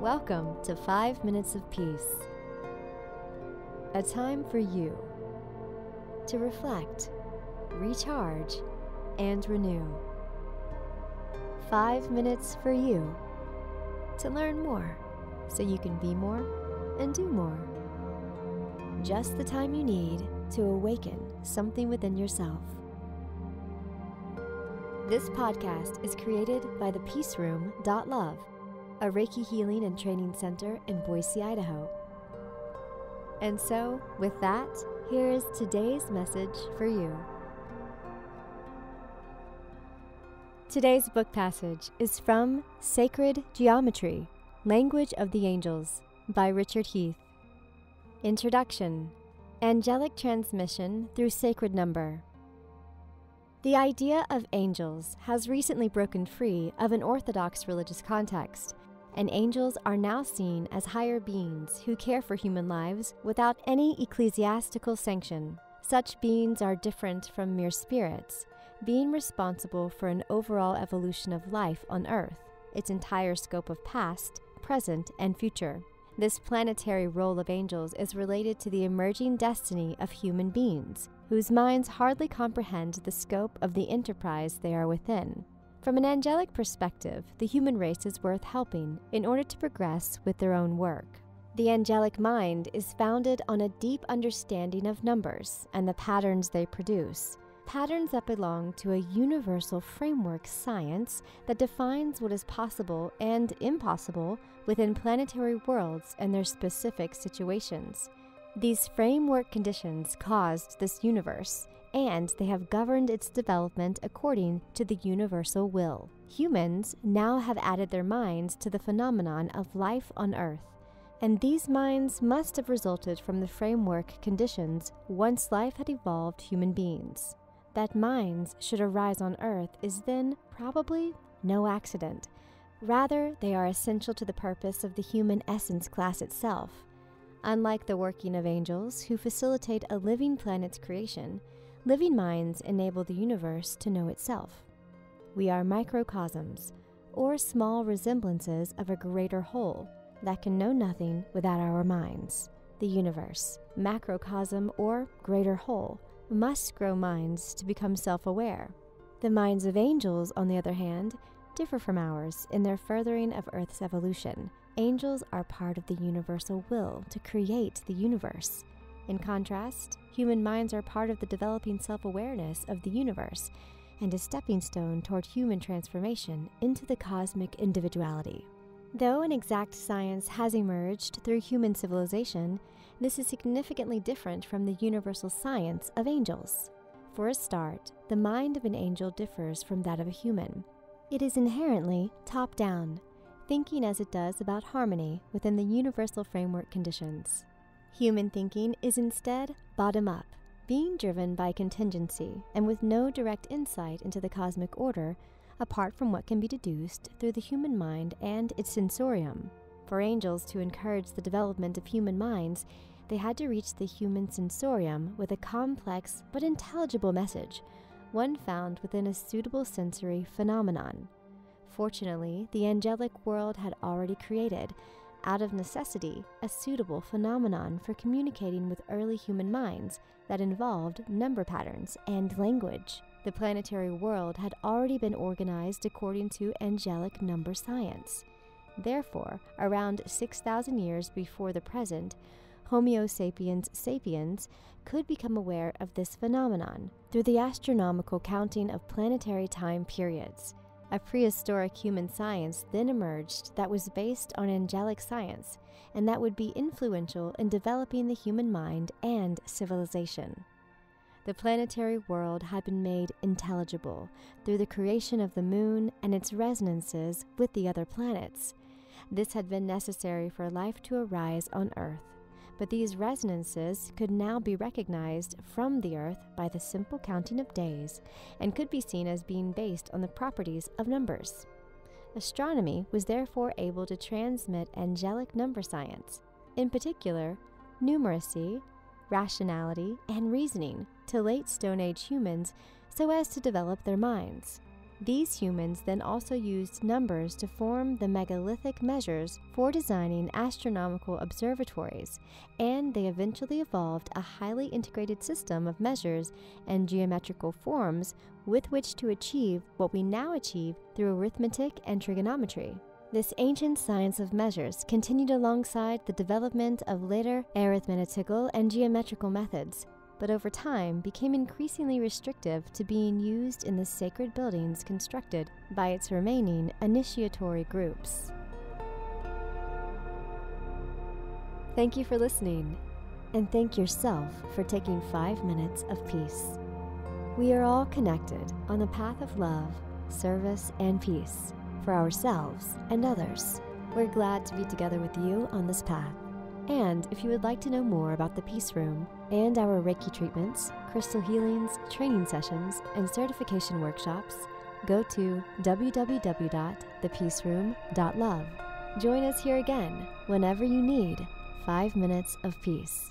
Welcome to 5 Minutes of Peace. A time for you to reflect, recharge, and renew. 5 minutes for you to learn more so you can be more and do more. Just the time you need to awaken something within yourself. This podcast is created by the Peace Room. Love a Reiki healing and training center in Boise, Idaho. And so, with that, here is today's message for you. Today's book passage is from Sacred Geometry Language of the Angels by Richard Heath. Introduction Angelic Transmission Through Sacred Number. The idea of angels has recently broken free of an orthodox religious context and angels are now seen as higher beings who care for human lives without any ecclesiastical sanction. Such beings are different from mere spirits, being responsible for an overall evolution of life on Earth, its entire scope of past, present, and future. This planetary role of angels is related to the emerging destiny of human beings, whose minds hardly comprehend the scope of the enterprise they are within. From an angelic perspective, the human race is worth helping in order to progress with their own work. The angelic mind is founded on a deep understanding of numbers and the patterns they produce, patterns that belong to a universal framework science that defines what is possible and impossible within planetary worlds and their specific situations. These framework conditions caused this universe, and they have governed its development according to the universal will. Humans now have added their minds to the phenomenon of life on Earth, and these minds must have resulted from the framework conditions once life had evolved human beings. That minds should arise on Earth is then probably no accident. Rather, they are essential to the purpose of the human essence class itself. Unlike the working of angels who facilitate a living planet's creation, Living minds enable the universe to know itself. We are microcosms, or small resemblances of a greater whole that can know nothing without our minds. The universe, macrocosm or greater whole, must grow minds to become self aware. The minds of angels, on the other hand, differ from ours in their furthering of Earth's evolution. Angels are part of the universal will to create the universe. In contrast, human minds are part of the developing self awareness of the universe and a stepping stone toward human transformation into the cosmic individuality. Though an exact science has emerged through human civilization, this is significantly different from the universal science of angels. For a start, the mind of an angel differs from that of a human. It is inherently top down, thinking as it does about harmony within the universal framework conditions. Human thinking is instead bottom up, being driven by contingency and with no direct insight into the cosmic order apart from what can be deduced through the human mind and its sensorium. For angels to encourage the development of human minds, they had to reach the human sensorium with a complex but intelligible message, one found within a suitable sensory phenomenon. Fortunately, the angelic world had already created out of necessity, a suitable phenomenon for communicating with early human minds that involved number patterns and language. The planetary world had already been organized according to angelic number science. Therefore, around 6,000 years before the present, Homo sapiens sapiens could become aware of this phenomenon through the astronomical counting of planetary time periods. A prehistoric human science then emerged that was based on angelic science and that would be influential in developing the human mind and civilization. The planetary world had been made intelligible through the creation of the moon and its resonances with the other planets. This had been necessary for life to arise on Earth but these resonances could now be recognized from the Earth by the simple counting of days and could be seen as being based on the properties of numbers. Astronomy was therefore able to transmit angelic number science, in particular, numeracy, rationality, and reasoning to late Stone Age humans so as to develop their minds. These humans then also used numbers to form the megalithic measures for designing astronomical observatories, and they eventually evolved a highly integrated system of measures and geometrical forms with which to achieve what we now achieve through arithmetic and trigonometry. This ancient science of measures continued alongside the development of later arithmetical and geometrical methods, but over time became increasingly restrictive to being used in the sacred buildings constructed by its remaining initiatory groups. Thank you for listening, and thank yourself for taking five minutes of peace. We are all connected on the path of love, service, and peace for ourselves and others. We're glad to be together with you on this path. And if you would like to know more about the Peace Room and our Reiki treatments, crystal healings, training sessions, and certification workshops, go to www.thepeaceroom.love. Join us here again whenever you need five minutes of peace.